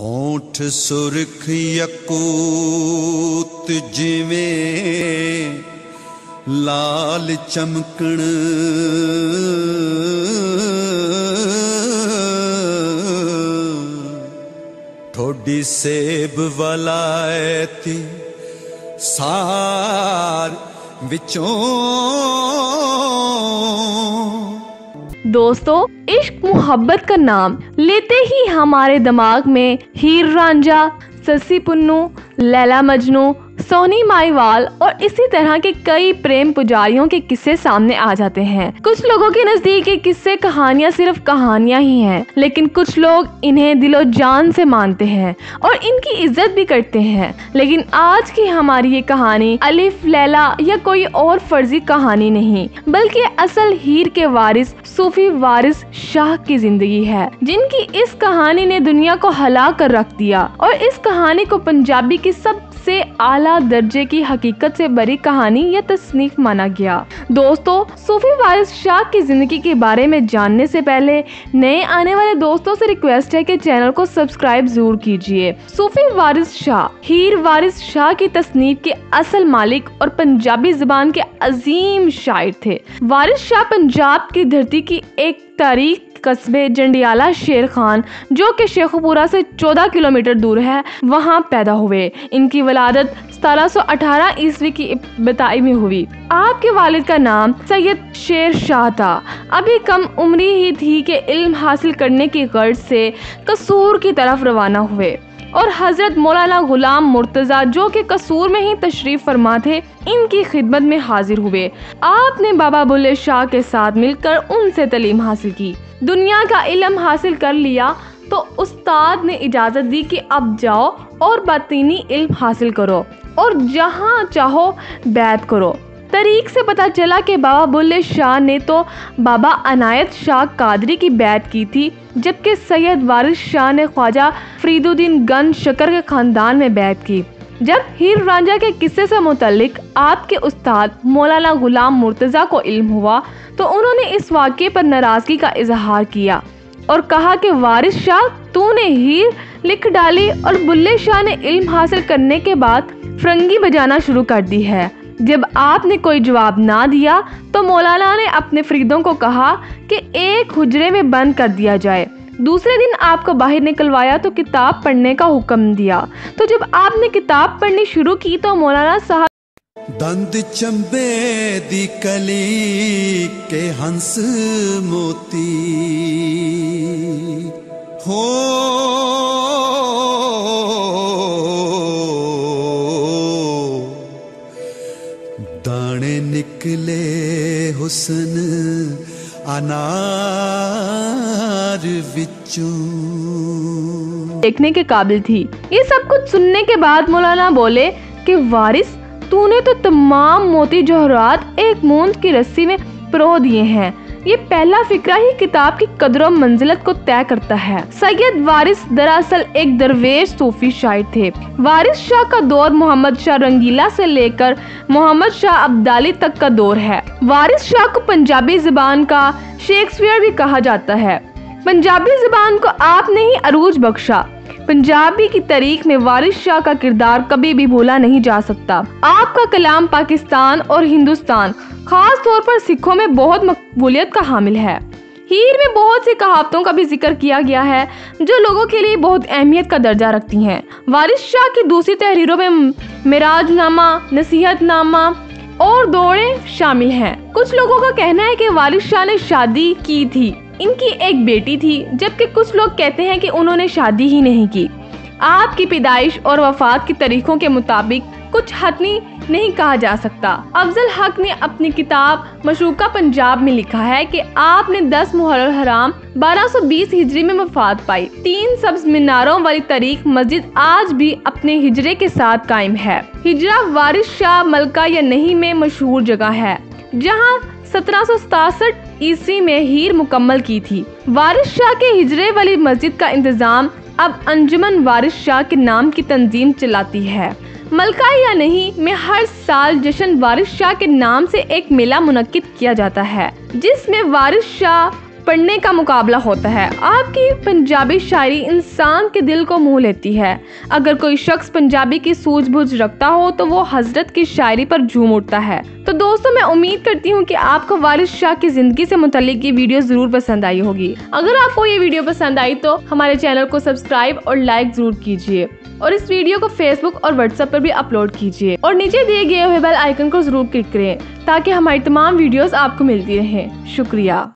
होठ सुरख यकूत जिमें लाल चमकण ठोडी सेब वलायती सार विचों दोस्तों मोहब्बत का नाम लेते ही हमारे दिमाग में हीर रांझा ससी पुन्नू लैला मजनू सोनी माईवाल और इसी तरह के कई प्रेम पुजारियों के किस्से सामने आ जाते हैं। कुछ लोगों के नज़दीक ये किस्से कहानियाँ सिर्फ़ कहानियाँ ही हैं, लेकिन कुछ लोग इन्हें दिलो जान से मानते हैं और इनकी इज़्ज़त भी करते हैं। लेकिन आज की हमारी ये कहानी अलिफ, लैला या कोई और फर्जी कहानी नहीं, बल्कि असल हीर के वारिस, सूफी वारिस शाह की ज़िंदगी है, जिनकी इस कहानी ने दुनिया को हला कर रख दिया और इस कहानी को पंजाबी की सबसे आला दर्जे की हकीकत से बड़ी कहानी या तस्नीफ माना गया। दोस्तों, सूफी वारिस शाह की ज़िंदगी के बारे में जानने से पहले नए आने वाले दोस्तों से रिक्वेस्ट है कि चैनल को सब्सक्राइब ज़रूर कीजिए। सूफी वारिस शाह, हीर वारिस शाह की तस्नीफ के असल मालिक और पंजाबी ज़ुबान के अजीम शायर थे। वारिस शाह पंजाब की धरती की एक तारीख कस्बे जंडियाला शेर खान, जो कि शेखपुरा से 14 किलोमीटर दूर है, वहाँ पैदा हुए। इनकी वलादत 1718 ईस्वी की बताई में हुई। आपके वालिद का नाम सैयद शेर शाह था। अभी कम उम्र ही थी कि इल्म हासिल करने की गर्ज से कसूर की तरफ़ रवाना हुए। और हज़रत मौलाना गुलाम मुर्तज़ा, जो कि कसूर में ही तशरीफ़ फरमा थे, इनकी खिदमत में हाजिर हुए। आपने बाबा बुल्ले शाह के साथ मिलकर उनसे तलीम हासिल की। दुनिया का इलम हासिल कर लिया तो उस्ताद ने इजाज़त दी कि अब जाओ और बातीनी इल्म हासिल करो और जहाँ चाहो, बैत करो। तरीक से पता चला कि बाबा बुल्ले शाह ने तो बाबा अनायत शाह कादरी की बैत की थी, जबकि सैयद वारिस शाह ने ख्वाजा फरीदुद्दीन गन शकर के ख़ानदान में बैत की। जब हीर रांझा के किस्से से मुतलिक आपके उस्ताद मौलाना गुलाम मुर्तज़ा को इल्म हुआ तो उन्होंने इस वाक़े पर नाराज़गी का इजहार किया और कहा कि वारिस शाह, तूने हीर लिख डाली और बुल्ले शाह ने इल्म हासिल करने के बाद फ्रंगी बजाना शुरू कर दी है। जब आपने कोई जवाब ना दिया तो मौलाना ने अपने फरीदों को कहा कि एक हुजरे में बंद कर दिया जाए। दूसरे दिन आपको बाहर निकलवाया तो किताब पढ़ने का हुक्म दिया। तो जब आपने किताब पढ़नी शुरू की तो मौलाना साहब दंद चंबे दी कली के हंस मोती। हो दाने निकले हुसन अनार देखने के काबिल थी। ये सब कुछ सुनने के बाद मौलाना बोले कि, वारिस, तूने तो तमाम मोती जहरात एक मूंद की रस्सी में परो दिए हैं। ये पहला फिक्रा ही किताब की कदर मंजिलत को तय करता है। सैयद वारिस दरअसल एक दरवेश सूफी शायर थे। वारिस शाह का दौर मोहम्मद शाह रंगीला से लेकर मोहम्मद शाह अब्दाली तक का दौर है। वारिस शाह को पंजाबी ज़ुबान का शेक्सपियर भी कहा जाता है। पंजाबी ज़ुबान को आपने ही अरूज बख्शा। पंजाबी की तारीख में वारिस शाह का किरदार कभी भी भूला नहीं जा सकता। आपका कलाम पाकिस्तान और हिंदुस्तान, खास तौर पर सिखों में बहुत मकबूलियत का हामिल है। हीर में बहुत सी कहावतों का भी ज़िक्र किया गया है, जो लोगों के लिए बहुत अहमियत का दर्जा रखती हैं। वारिस शाह की दूसरी तहरीरों में मिराजनामा, नसीहतनामा और दौड़े शामिल हैं। कुछ लोगों का कहना है कि वारिस शाह ने शादी की थी। इनकी एक बेटी थी, जबकि कुछ लोग कहते हैं कि उन्होंने शादी ही नहीं की। आपकी पैदाइश और वफात की तारीखों के मुताबिक कुछ हतनी नहीं कहा जा सकता। अफजल हक ने अपनी किताब मशूका पंजाब में लिखा है कि आपने 10 मुहर्रम हराम 1220 हिजरी में वफात पाई। तीन सब्ज मीनारों वाली तारीख मस्जिद आज भी अपने हिजरे के साथ कायम है। हिजरा वारिस शाह मलका या नहीं में मशहूर जगह है, जहाँ सत्रह ईस्वी में हीर मुकम्मल की थी। वारिस शाह के हिजरे वाली मस्जिद का इंतज़ाम अब अंजुमन वारिस शाह के नाम की तंजीम चलाती है। मलका या नहीं, में हर साल जश्न वारिस शाह के नाम से एक मेला मुनद किया जाता है, जिसमें वारिस शाह पढ़ने का मुकाबला होता है। आपकी पंजाबी शायरी इंसान के दिल को मोह लेती है। अगर कोई शख्स पंजाबी की सूझबूझ रखता हो तो वो हज़रत की शायरी पर झूम उठता है। दोस्तों, मैं उम्मीद करती हूँ कि आपको वारिस शाह की ज़िंदगी से मुतलिक ये वीडियो ज़रूर पसंद आई होगी। अगर आपको ये वीडियो पसंद आई तो हमारे चैनल को सब्सक्राइब और लाइक ज़रूर कीजिए और इस वीडियो को फेसबुक और व्हाट्सएप पर भी अपलोड कीजिए और नीचे दिए गए हुए बेल आइकन को ज़रूर क्लिक करें ताकि हमारी तमाम वीडियोस आपको मिलती रहें। शुक्रिया।